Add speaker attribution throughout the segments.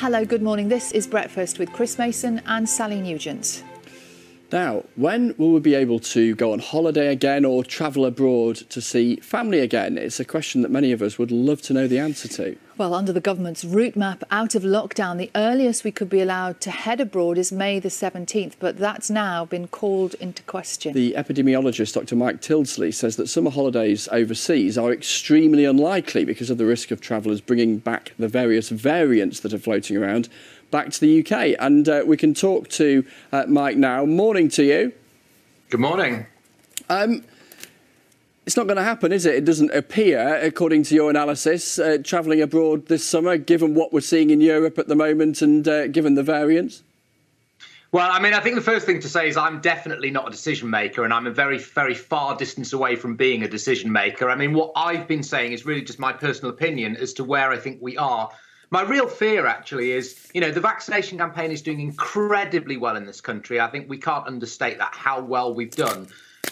Speaker 1: Hello, good morning. This is Breakfast with Chris Mason and Sally Nugent.
Speaker 2: Now, when will we be able to go on holiday again or travel abroad to see family again? It's a question that many of us would love to know the answer to.
Speaker 1: Well, under the government's route map out of lockdown, the earliest we could be allowed to head abroad is May the 17th, but that's now been called into question.
Speaker 2: The epidemiologist Dr. Mike Tildesley, says that summer holidays overseas are extremely unlikely because of the risk of travellers bringing back the various variants that are floating around back to the UK. And uh, we can talk to uh, Mike now. Morning to you.
Speaker 3: Good morning.
Speaker 2: Um, it's not going to happen, is it? It doesn't appear, according to your analysis, uh, travelling abroad this summer, given what we're seeing in Europe at the moment and uh, given the variants?
Speaker 3: Well, I mean, I think the first thing to say is I'm definitely not a decision maker, and I'm a very, very far distance away from being a decision maker. I mean, what I've been saying is really just my personal opinion as to where I think we are my real fear actually is, you know, the vaccination campaign is doing incredibly well in this country. I think we can't understate that, how well we've done.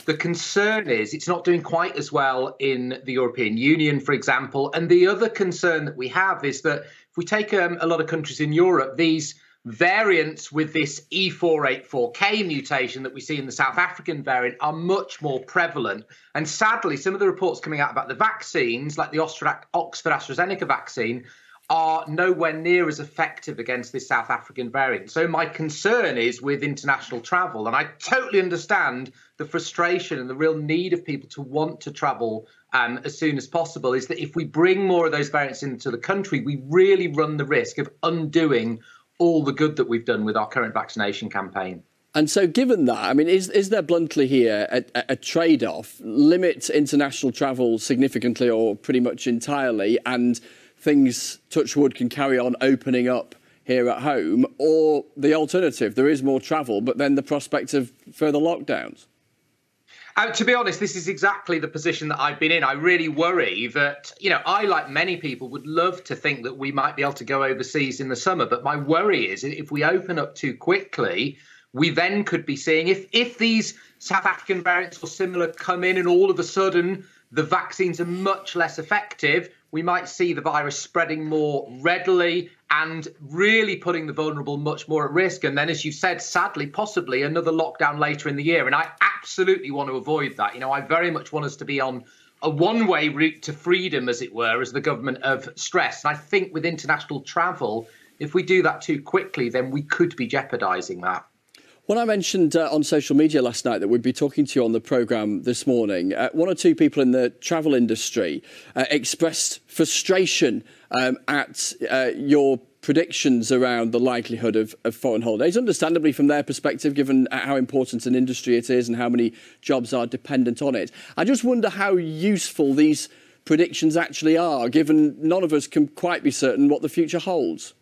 Speaker 3: The concern is it's not doing quite as well in the European Union, for example. And the other concern that we have is that if we take um, a lot of countries in Europe, these variants with this E484K mutation that we see in the South African variant are much more prevalent. And sadly, some of the reports coming out about the vaccines, like the Oxford AstraZeneca vaccine, are nowhere near as effective against this South African variant. So my concern is with international travel, and I totally understand the frustration and the real need of people to want to travel um, as soon as possible. Is that if we bring more of those variants into the country, we really run the risk of undoing all the good that we've done with our current vaccination campaign.
Speaker 2: And so, given that, I mean, is, is there bluntly here a, a trade off? Limit international travel significantly or pretty much entirely and things, touch wood, can carry on opening up here at home, or the alternative, there is more travel, but then the prospect of further lockdowns?
Speaker 3: Uh, to be honest, this is exactly the position that I've been in. I really worry that, you know, I, like many people, would love to think that we might be able to go overseas in the summer. But my worry is if we open up too quickly, we then could be seeing if if these South African variants or similar come in and all of a sudden the vaccines are much less effective, we might see the virus spreading more readily and really putting the vulnerable much more at risk. And then, as you said, sadly, possibly another lockdown later in the year. And I absolutely want to avoid that. You know, I very much want us to be on a one way route to freedom, as it were, as the government of stress. And I think with international travel, if we do that too quickly, then we could be jeopardizing that.
Speaker 2: When I mentioned uh, on social media last night that we'd be talking to you on the programme this morning, uh, one or two people in the travel industry uh, expressed frustration um, at uh, your predictions around the likelihood of, of, foreign holidays, understandably from their perspective, given how important an industry it is and how many jobs are dependent on it. I just wonder how useful these predictions actually are, given none of us can quite be certain what the future holds.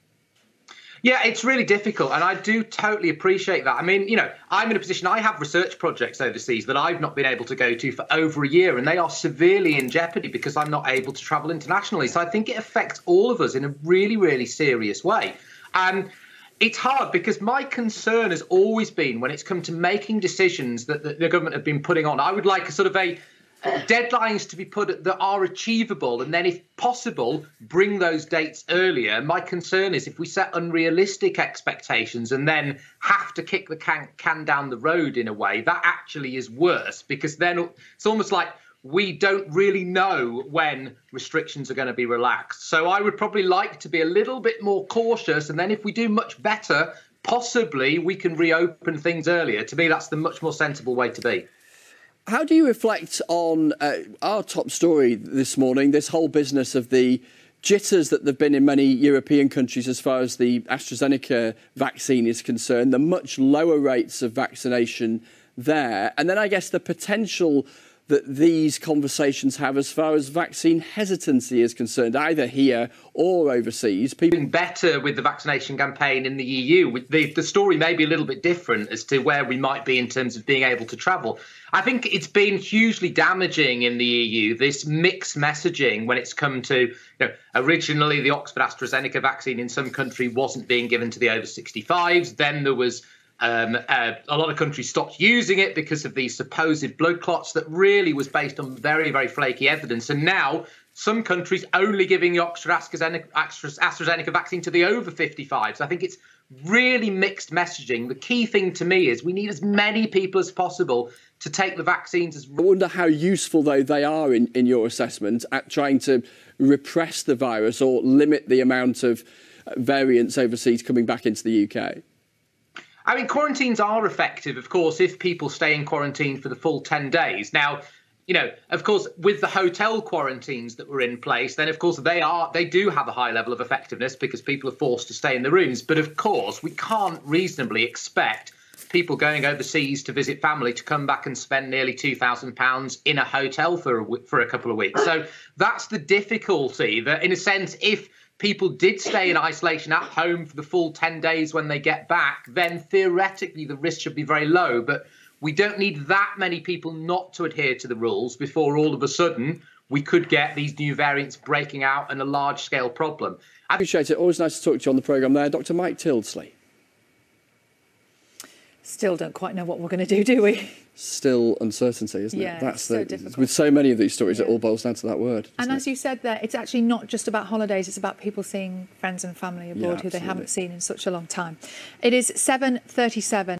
Speaker 3: Yeah, it's really difficult, and I do totally appreciate that. I mean, you know, I'm in a position, I have research projects overseas that I've not been able to go to for over a year, and they are severely in jeopardy because I'm not able to travel internationally. So I think it affects all of us in a really, really serious way. And it's hard because my concern has always been when it's come to making decisions that the government have been putting on, I would like a sort of a deadlines to be put that are achievable and then if possible bring those dates earlier. My concern is if we set unrealistic expectations and then have to kick the can, can down the road in a way that actually is worse because then it's almost like we don't really know when restrictions are going to be relaxed. So i would probably like to be a little bit more cautious and then if we do much better possibly we can reopen things earlier. To me that's the much more sensible way to be
Speaker 2: how do you reflect on uh, our top story this morning, this whole business of the jitters that there have been in many European countries as far as the AstraZeneca vaccine is concerned, the much lower rates of vaccination there, and then I guess the potential that these conversations have as far as vaccine hesitancy is concerned, either here or overseas.
Speaker 3: People better with the vaccination campaign in the EU. The, the story may be a little bit different as to where we might be in terms of being able to travel. I think it's been hugely damaging in the EU, this mixed messaging when it's come to, you know, originally the Oxford AstraZeneca vaccine in some country wasn't being given to the over 65s. Then there was um, uh, a lot of countries stopped using it because of these supposed blood clots that really was based on very, very flaky evidence. And now some countries only giving the Oxford AstraZeneca, AstraZeneca vaccine to the over 55s. I think it's really mixed messaging. The key thing to me is we need as many people as possible to take the vaccines. As
Speaker 2: I wonder how useful, though, they are in, in your assessment at trying to repress the virus or limit the amount of variants overseas coming back into the UK.
Speaker 3: I mean, quarantines are effective, of course, if people stay in quarantine for the full 10 days. Now, you know, of course, with the hotel quarantines that were in place, then of course they are they do have a high level of effectiveness because people are forced to stay in the rooms. But of course, we can't reasonably expect people going overseas to visit family to come back and spend nearly two thousand pounds in a hotel for a, for a couple of weeks. So that's the difficulty. That in a sense, if people did stay in isolation at home for the full 10 days when they get back, then theoretically the risk should be very low. But we don't need that many people not to adhere to the rules before all of a sudden we could get these new variants breaking out and a large scale problem.
Speaker 2: I appreciate it. Always nice to talk to you on the programme there. Dr. Mike Tildesley.
Speaker 1: Still don't quite know what we're going to do, do we?
Speaker 2: Still uncertainty, isn't
Speaker 1: yeah,
Speaker 2: it? That's
Speaker 1: so
Speaker 2: the,
Speaker 1: difficult.
Speaker 2: with so many of these stories, yeah. it all boils down to that word.
Speaker 1: And as
Speaker 2: it?
Speaker 1: you said there, it's actually not just about holidays; it's about people seeing friends and family abroad
Speaker 2: yeah,
Speaker 1: who they haven't seen in such a long time. It is seven thirty-seven.